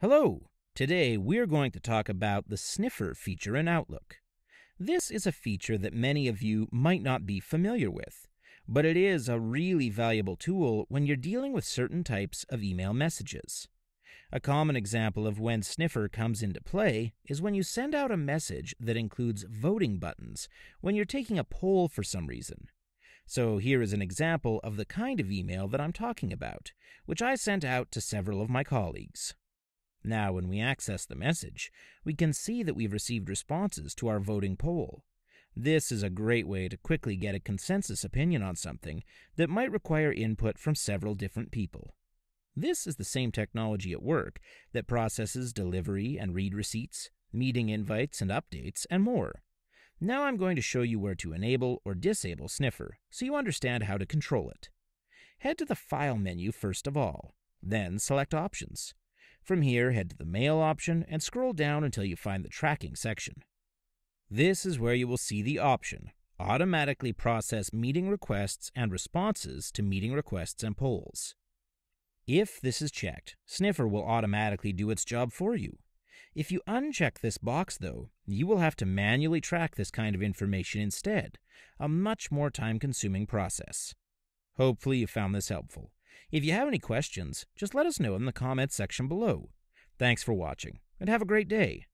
Hello! Today we're going to talk about the sniffer feature in Outlook. This is a feature that many of you might not be familiar with, but it is a really valuable tool when you're dealing with certain types of email messages. A common example of when Sniffer comes into play is when you send out a message that includes voting buttons when you're taking a poll for some reason. So here is an example of the kind of email that I'm talking about, which I sent out to several of my colleagues. Now, when we access the message, we can see that we've received responses to our voting poll. This is a great way to quickly get a consensus opinion on something that might require input from several different people. This is the same technology at work that processes delivery and read receipts, meeting invites and updates, and more. Now I'm going to show you where to enable or disable Sniffer so you understand how to control it. Head to the File menu first of all, then select Options. From here, head to the Mail option and scroll down until you find the Tracking section. This is where you will see the option Automatically process meeting requests and responses to meeting requests and polls. If this is checked, Sniffer will automatically do its job for you. If you uncheck this box, though, you will have to manually track this kind of information instead, a much more time consuming process. Hopefully, you found this helpful. If you have any questions, just let us know in the comments section below. Thanks for watching, and have a great day.